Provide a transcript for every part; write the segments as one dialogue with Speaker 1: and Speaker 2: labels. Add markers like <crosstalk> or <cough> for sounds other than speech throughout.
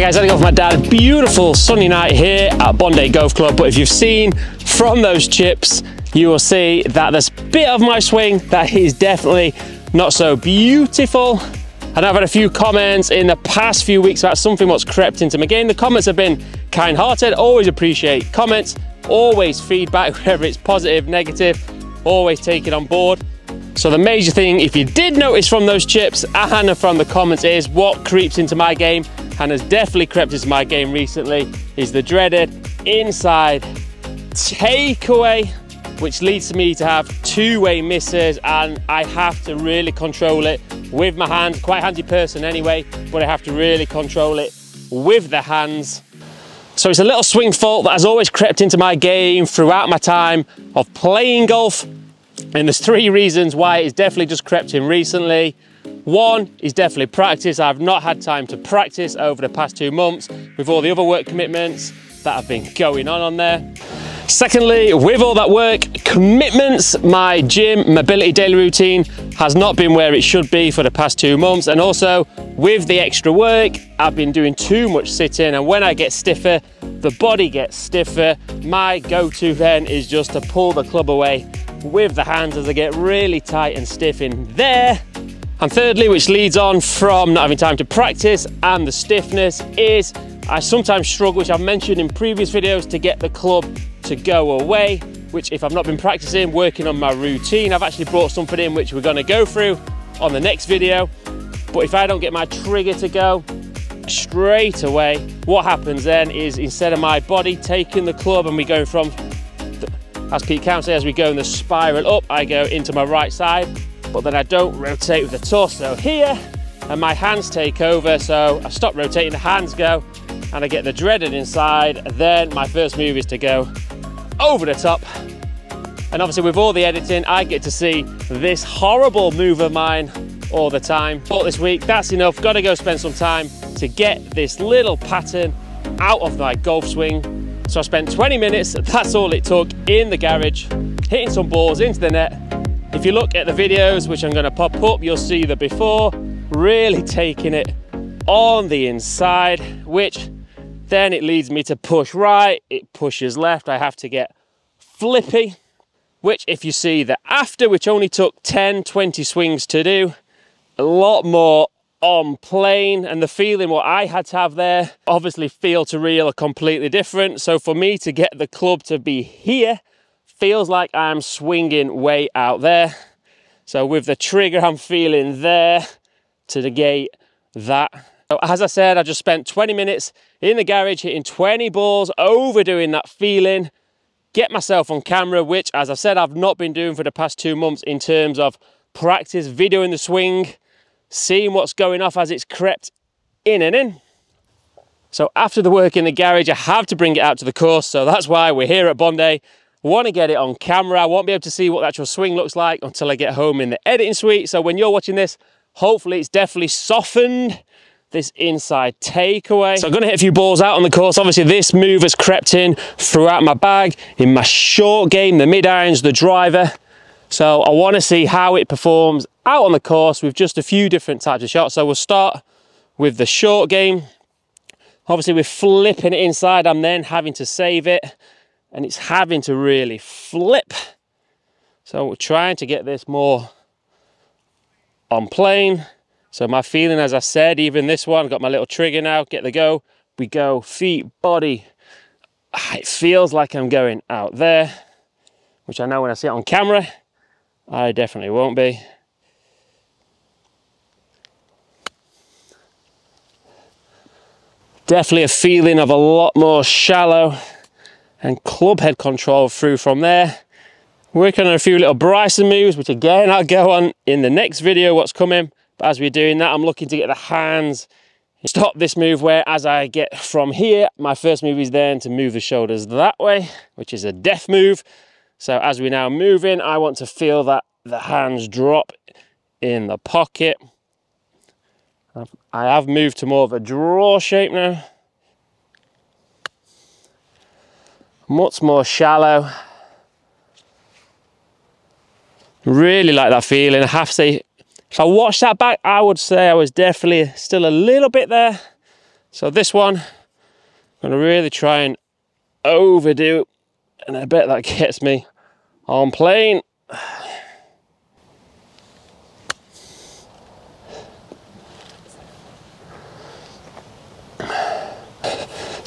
Speaker 1: guys, I got my dad. Beautiful sunny night here at Bondhay Golf Club. But if you've seen from those chips, you will see that a bit of my swing that is definitely not so beautiful. And I've had a few comments in the past few weeks about something what's crept into my game. The comments have been kind-hearted, always appreciate comments, always feedback, <laughs> whether it's positive, negative, always take it on board. So the major thing, if you did notice from those chips and from the comments is what creeps into my game and has definitely crept into my game recently is the dreaded inside takeaway which leads to me to have two-way misses and I have to really control it with my hands. Quite handy person anyway, but I have to really control it with the hands. So it's a little swing fault that has always crept into my game throughout my time of playing golf. And there's three reasons why it's definitely just crept in recently. One is definitely practice. I've not had time to practice over the past two months with all the other work commitments that have been going on on there. Secondly, with all that work commitments, my gym mobility daily routine has not been where it should be for the past two months. And also with the extra work, I've been doing too much sitting. And when I get stiffer, the body gets stiffer. My go-to then is just to pull the club away with the hands as I get really tight and stiff in there. And thirdly, which leads on from not having time to practice and the stiffness is I sometimes struggle, which I've mentioned in previous videos, to get the club to go away, which if I've not been practicing, working on my routine, I've actually brought something in which we're gonna go through on the next video. But if I don't get my trigger to go straight away, what happens then is instead of my body taking the club and we go from, as Pete Cowen says, as we go in the spiral up, I go into my right side, but then I don't rotate with the torso here, and my hands take over, so I stop rotating, the hands go, and I get the dreaded inside, then my first move is to go over the top. And obviously with all the editing, I get to see this horrible move of mine all the time. But this week, that's enough. Got to go spend some time to get this little pattern out of my golf swing. So I spent 20 minutes, <laughs> that's all it took, in the garage, hitting some balls into the net. If you look at the videos, which I'm gonna pop up, you'll see the before, really taking it on the inside, which then it leads me to push right, it pushes left. I have to get flippy, which if you see the after, which only took 10, 20 swings to do, a lot more on plane and the feeling what I had to have there, obviously feel to real are completely different. So for me to get the club to be here, feels like I'm swinging way out there. So with the trigger I'm feeling there to negate that so as I said, I just spent 20 minutes in the garage hitting 20 balls, overdoing that feeling, get myself on camera, which as I said, I've not been doing for the past two months in terms of practice, videoing the swing, seeing what's going off as it's crept in and in. So after the work in the garage, I have to bring it out to the course. So that's why we're here at Bondhay. Want to get it on camera. I won't be able to see what the actual swing looks like until I get home in the editing suite. So when you're watching this, hopefully it's definitely softened this inside takeaway. So I'm gonna hit a few balls out on the course. Obviously this move has crept in throughout my bag, in my short game, the mid irons, the driver. So I wanna see how it performs out on the course with just a few different types of shots. So we'll start with the short game. Obviously we're flipping it inside, I'm then having to save it and it's having to really flip. So we're trying to get this more on plane so my feeling, as I said, even this one, got my little trigger now, get the go. We go feet, body. Ah, it feels like I'm going out there, which I know when I see it on camera, I definitely won't be. Definitely a feeling of a lot more shallow and club head control through from there. Working on a few little Bryson moves, which again I'll go on in the next video what's coming. But as we're doing that, I'm looking to get the hands, stop this move where as I get from here, my first move is then to move the shoulders that way, which is a death move. So as we're now moving, I want to feel that the hands drop in the pocket. I have moved to more of a draw shape now. Much more shallow. Really like that feeling. I have to say if I watch that back, I would say I was definitely still a little bit there. So this one, I'm gonna really try and overdo, and I bet that <laughs> gets me on plane.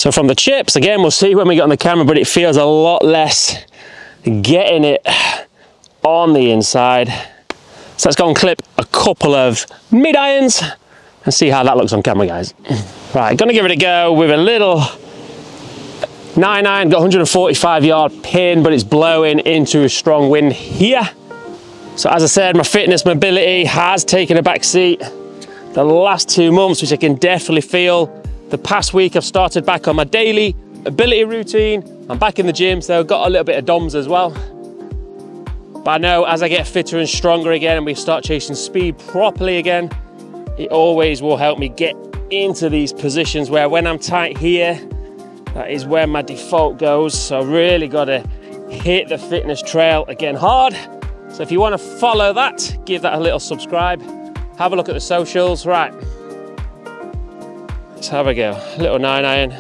Speaker 1: So from the chips, again, we'll see when we get on the camera, but it feels a lot less getting it on the inside. So let's go and clip a couple of mid irons and see how that looks on camera, guys. <clears throat> Right, gonna give it a go with a little 9 iron, got 145 yard pin, but it's blowing into a strong wind here. So as I said, my fitness mobility has taken a back seat the last two months, which I can definitely feel. The past week, I've started back on my daily ability routine. I'm back in the gym, so I've got a little bit of DOMs as well. But I know as I get fitter and stronger again and we start chasing speed properly again, it always will help me get into these positions where when I'm tight here, that is where my default goes. So I really got to hit the fitness trail again hard. So if you want to follow that, give that a little subscribe. Have a look at the socials. Right. Let's have a go. Little nine iron.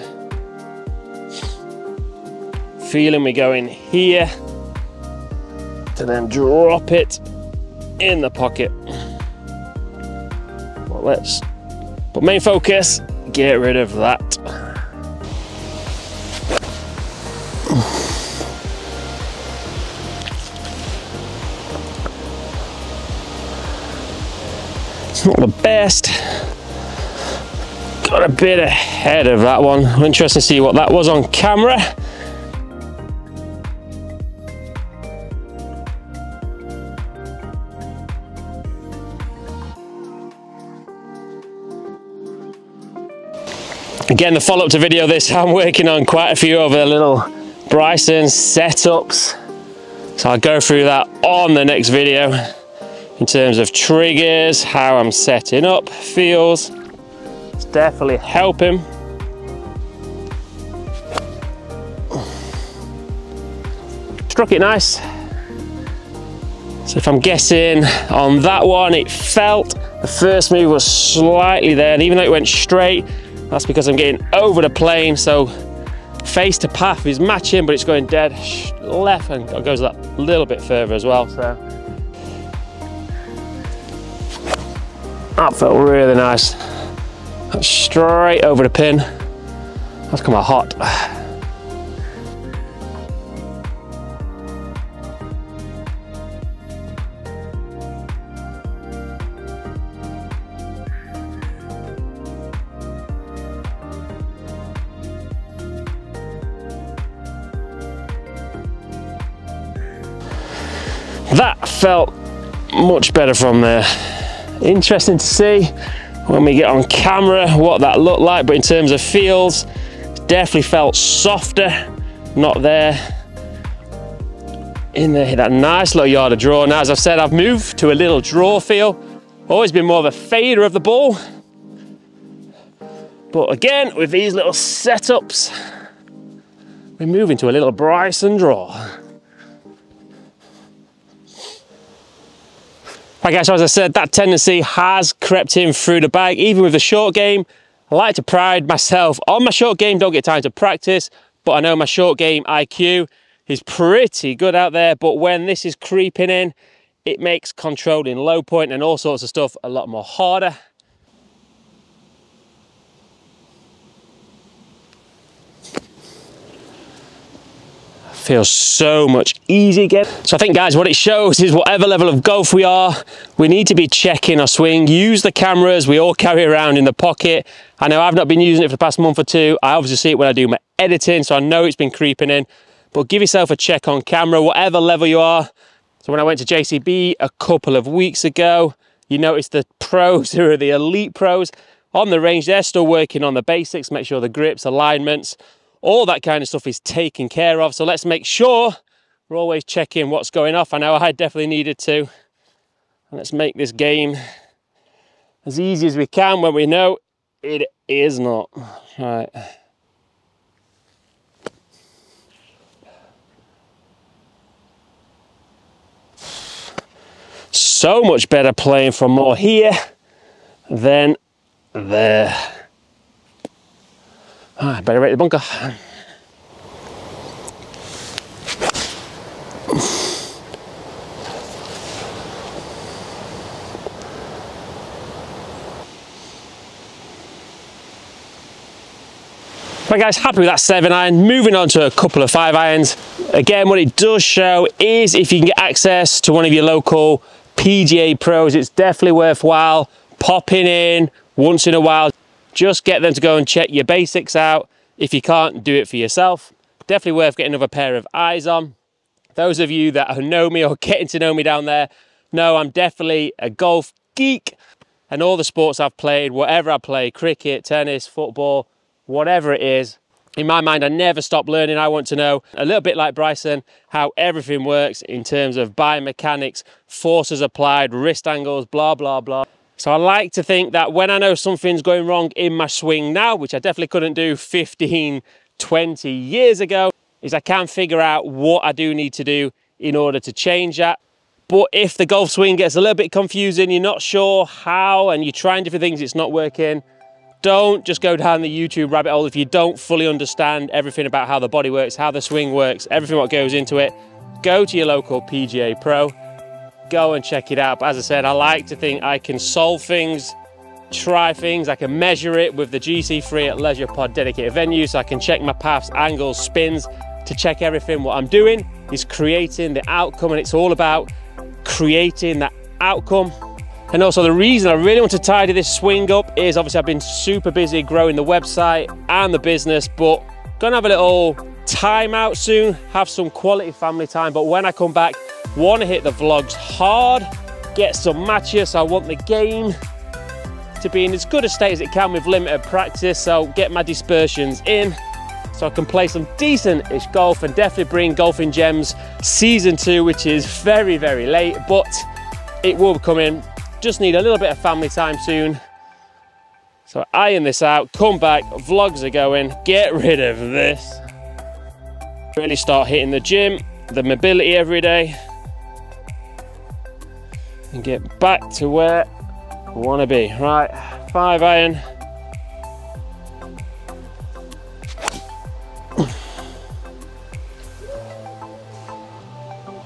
Speaker 1: Feeling we go in here to then drop it in the pocket. Well, let's, but main focus, get rid of that. It's not the best. Got a bit ahead of that one. Interesting to see what that was on camera. Again, the follow-up to video this, <laughs> I'm working on quite a few of the little Bryson setups. So I'll go through that on the next video in terms of triggers, how I'm setting up, feels. It's help him. Struck it nice. So if I'm guessing on that one, it felt the first move was slightly there, and even though it went straight, that's because I'm getting over the plane, so face to path is matching, but it's going dead left and it goes that little bit further as well. So that felt really nice. Straight over the pin. That's come out hot. That felt much better from there. Interesting to see when we get on camera what that looked like, but in terms of feels, definitely felt softer, not there. In there, that nice little yard of draw. Now, as I've said, I've moved to a little draw feel. Always been more of a fader of the ball. But again, with these little setups, we're moving to a little Bryson draw. Right guys, so as I said, that tendency has crept in through the bag, even with the short game. I like to pride myself on my short game, don't get time to practice, but I know my short game IQ is pretty good out there, but when this is creeping in, it makes controlling low point and all sorts of stuff a lot more harder. Feels so much easier again. So I think guys, what it shows is whatever level of golf we are, we need to be checking our swing, use the cameras we all carry around in the pocket. I know I've not been using it for the past month or two. I obviously see it when I do my editing, so I know it's been creeping in, but give yourself a check on camera, whatever level you are. So when I went to JCB a couple of weeks ago, you notice the <laughs> pros who are the elite pros on the range, they're still working on the basics, make sure the grips, alignments, all that kind of stuff is taken care of. So let's make sure we're always checking what's going off. I know I definitely needed to. And let's make this game as easy as we can when we know it is not. Right. So much better playing from more here than there. Ah, better rate the bunker. Right guys, happy with that seven iron. Moving on to a couple of five irons. Again, what it does show is if you can get access to one of your local PGA pros, it's definitely worthwhile popping in once in a while. Just get them to go and check your basics out. If you can't, do it for yourself. Definitely worth getting another pair of eyes on. Those of you that <laughs> know me or getting to know me down there know I'm definitely a golf geek and all the sports I've played, whatever I play, cricket, tennis, football, whatever it is. In my mind, I never stop learning. I want to know, a little bit like Bryson, how everything works in terms of biomechanics, forces applied, wrist angles, blah, blah, blah. So I like to think that when I know something's going wrong in my swing now, which I definitely couldn't do 15, 20 years ago, is I can figure out what I do need to do in order to change that. But if the golf swing gets a little bit confusing, you're not sure how, and you're trying different things, it's not working, don't just go down the YouTube rabbit hole if you don't fully understand everything about how the body works, how the swing works, everything what goes into it. Go to your local PGA Pro, go and check it out. But as I said, I like to think I can solve things, try things, I can measure it with the GC3 at Leisure Pod dedicated venue, so I can check my paths, angles, spins, to check everything. What I'm doing is creating the outcome, and it's all about creating that outcome and also the reason I really want to tidy this swing up is obviously I've been super busy growing the website and the business, but gonna have a little time out soon, have some quality family time. But when I come back, wanna hit the vlogs hard, get some matches. I want the game to be in as good a state as it can with limited practice. So get my dispersions in so I can play some decent-ish golf and definitely bring Golfing Gems season two, which is very, very late, but it will be coming just need a little bit of family time soon. So iron this out, come back, vlogs are going, get rid of this. Really start hitting the gym, the mobility every day. And get back to where I wanna be. Right, five iron.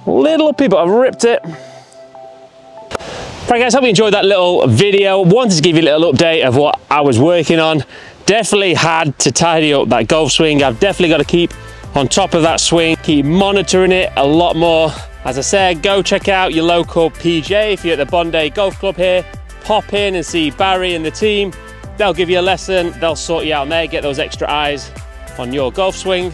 Speaker 1: Little people, I've ripped it. Right guys, hope you enjoyed that little video. Wanted to give you a little update of what I was working on. Definitely had to tidy up that golf swing. I've definitely got to keep on top of that swing, keep monitoring it a lot more. As I said, go check out your local PJ if you're at the Bondhay Golf Club here. Pop in and see Barry and the team. They'll give you a lesson, they'll sort you out there, get those extra eyes on your golf swing.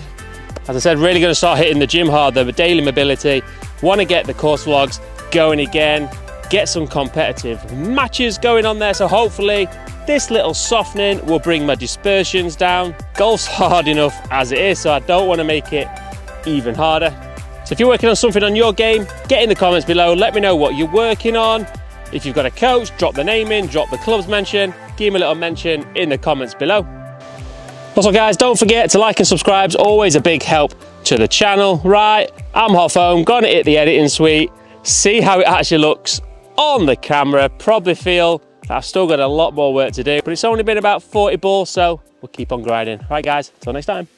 Speaker 1: As I said, really gonna start hitting the gym hard, the daily mobility. Wanna get the course vlogs going again get some competitive matches going on there. So hopefully this little softening will bring my dispersions down. Golf's <laughs> hard enough as it is, so I don't want to make it even harder. So if you're working on something on your game, get in the comments below. Let me know what you're working on. If you've got a coach, drop the name in, drop the club's mention, give me a little mention in the comments below. Also guys, don't forget to like and subscribe. It's always a big help to the channel. Right, I'm Hot Foam, gonna hit the editing suite, see how it actually looks on the camera. Probably feel I've still got a lot more work to do, but it's only been about 40 balls, so we'll keep on grinding. Right guys, until next time.